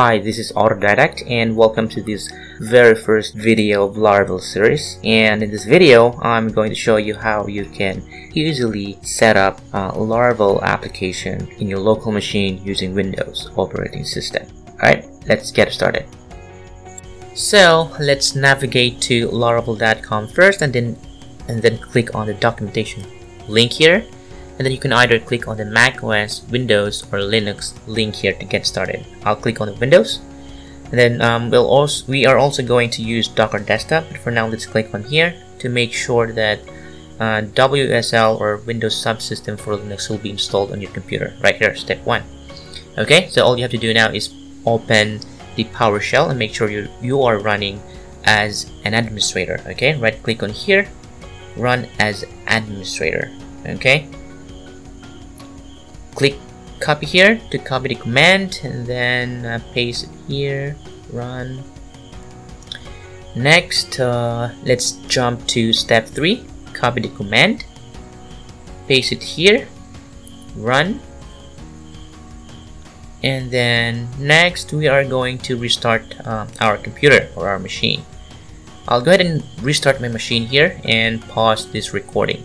Hi, this is Autodidact and welcome to this very first video of Laravel series and in this video I'm going to show you how you can easily set up a Laravel application in your local machine using Windows operating system. Alright, let's get started. So let's navigate to laravel.com first and then and then click on the documentation link here and then you can either click on the Mac OS, Windows or Linux link here to get started. I'll click on the Windows. And then um, we'll also we are also going to use Docker Desktop but for now let's click on here to make sure that uh, WSL or Windows subsystem for Linux will be installed on your computer. Right here step one. Okay so all you have to do now is open the PowerShell and make sure you you are running as an administrator. Okay right click on here run as administrator. Okay click copy here to copy the command and then uh, paste it here run. Next uh, let's jump to step 3 copy the command paste it here run. And then next we are going to restart uh, our computer or our machine. I'll go ahead and restart my machine here and pause this recording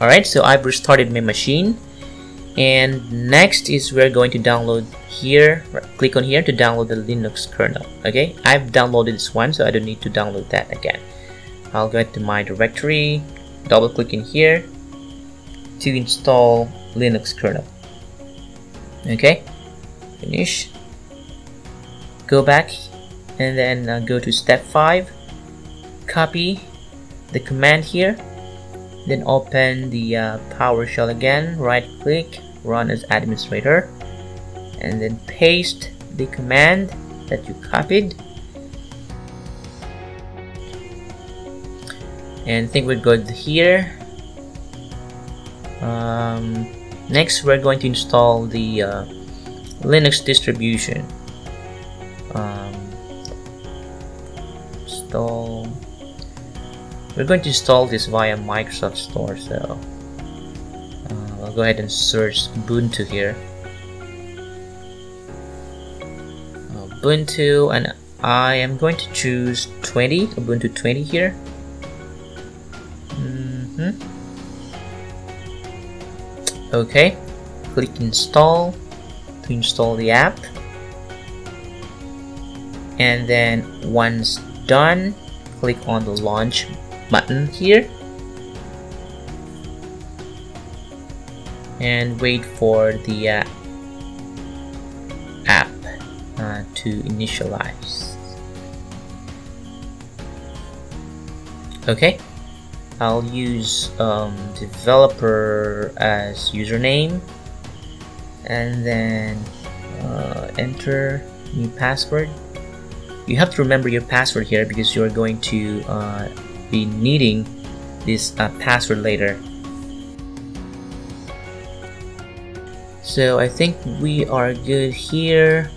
Alright, so I've restarted my machine. And next is we're going to download here, click on here to download the Linux kernel. Okay, I've downloaded this one, so I don't need to download that again. I'll go to my directory, double click in here to install Linux kernel. Okay, finish. Go back and then uh, go to step 5, copy the command here then open the uh, PowerShell again. Right click run as administrator. And then paste the command that you copied. And I think we're good here. Um, next we're going to install the uh, Linux distribution. Um, we're going to install this via Microsoft Store so uh, I'll go ahead and search Ubuntu here. Ubuntu and I am going to choose 20 Ubuntu 20 here. Mm -hmm. okay click install to install the app. And then once done click on the launch button here. And wait for the uh, app uh, to initialize. Okay. I'll use um, developer as username. And then uh, enter new password. You have to remember your password here because you're going to uh, be needing this uh, password later. So I think we are good here.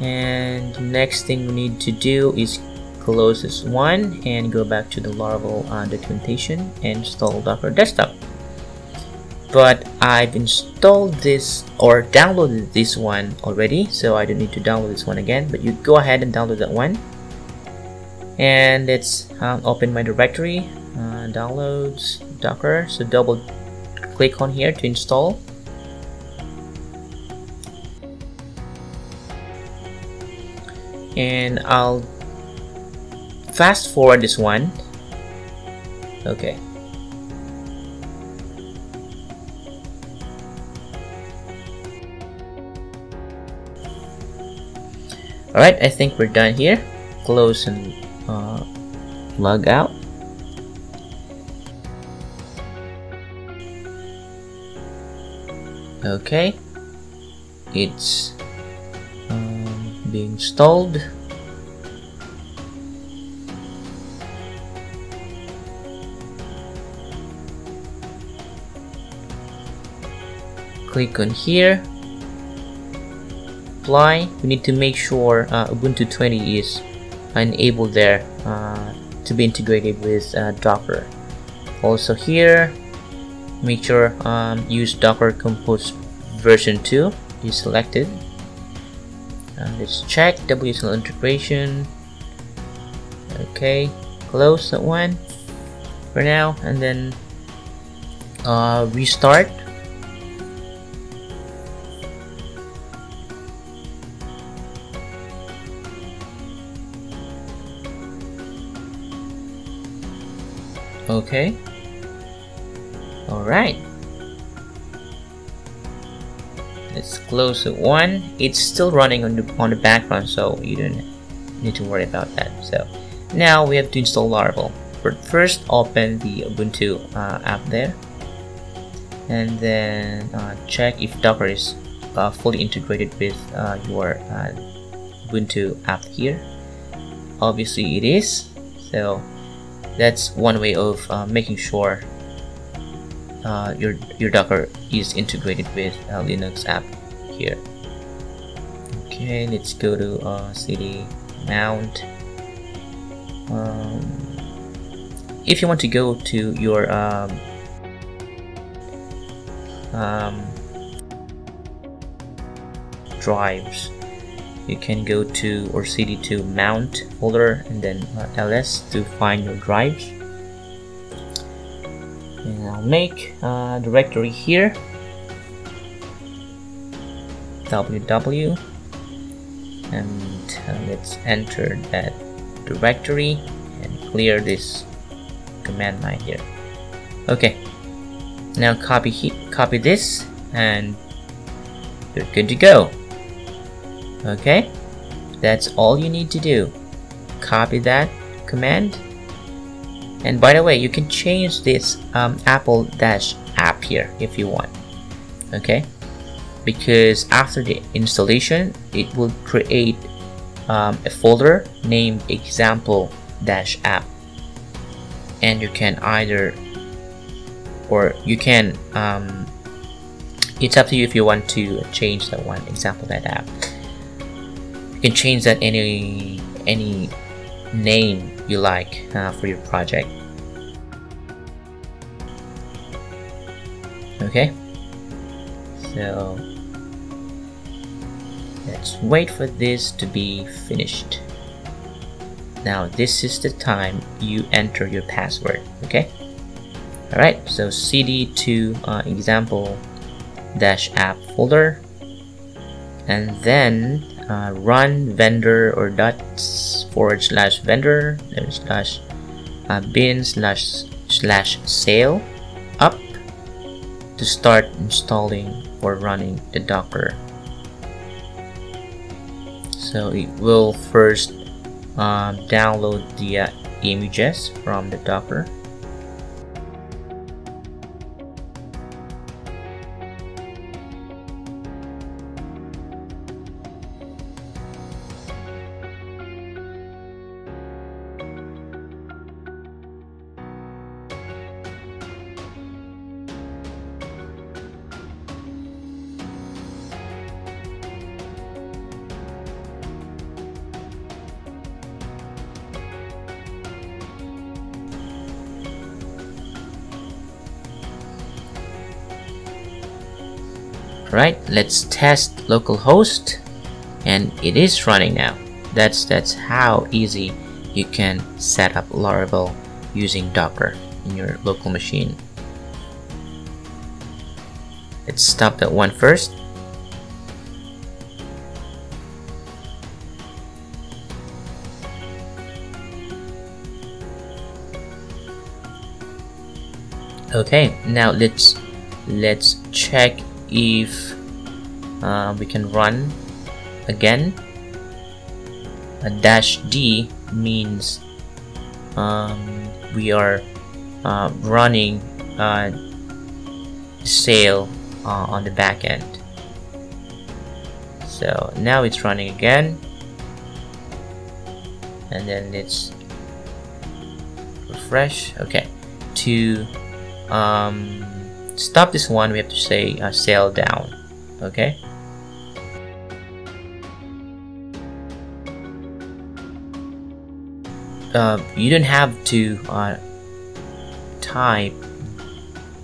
And next thing we need to do is close this one and go back to the Laravel uh, documentation and install Docker Desktop. But I've installed this or downloaded this one already, so I don't need to download this one again. But you go ahead and download that one and let's um, open my directory uh, downloads docker. So double click on here to install. And I'll fast forward this one. Okay. Alright, I think we're done here. Close and uh, log out. Okay. It's um, being installed click on here. Apply. We need to make sure uh, Ubuntu 20 is enabled there uh, to be integrated with uh, Docker. Also here, make sure um, use docker compose version 2 is selected. Uh, let's check WSL integration. Okay close that one for now and then uh, restart okay. All right let's close the one it's still running on the on the background so you don't need to worry about that. So now we have to install Laravel. But first open the Ubuntu uh, app there. And then uh, check if Docker is uh, fully integrated with uh, your uh, Ubuntu app here. Obviously it is. So that's one way of uh, making sure uh, your your Docker is integrated with uh, Linux app here. Okay, let's go to uh, cd mount. Um, if you want to go to your um, um, drives, you can go to or cd to mount folder and then ls to find your drives and I'll make a directory here. Www and uh, let's enter that directory and clear this command line here. Okay. Now copy copy this and you're good to go okay? That's all you need to do. Copy that command. And by the way you can change this um, apple dash app here if you want. Okay? Because after the installation it will create um, a folder named example dash app. And you can either or you can um, it's up to you if you want to change that one example that app you can change that any any name you like uh, for your project. Okay? So let's wait for this to be finished. Now this is the time you enter your password okay? Alright so cd to uh, example dash app folder. And then uh, run vendor or dot forward slash vendor slash uh, bin slash slash sail up to start installing or running the docker. So it will first um, download the uh, images from the docker right? Let's test localhost and it is running now. That's that's how easy you can set up Laravel using Docker in your local machine. Let's stop that one first. Okay now let's let's check if uh, we can run again. A dash D means um, we are uh, running uh, sail uh, on the back end. So now it's running again. And then let's refresh. Okay. To um, stop this one we have to say uh, down okay uh, you don't have to uh, type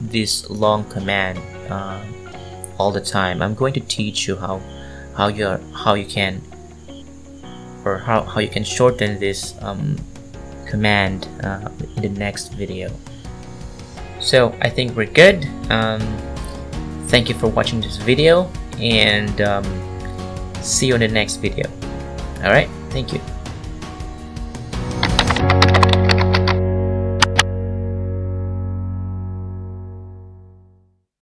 this long command uh, all the time. I'm going to teach you how how you how you can or how, how you can shorten this um, command uh, in the next video. So I think we're good. Um, thank you for watching this video and um, see you in the next video. Alright, thank you.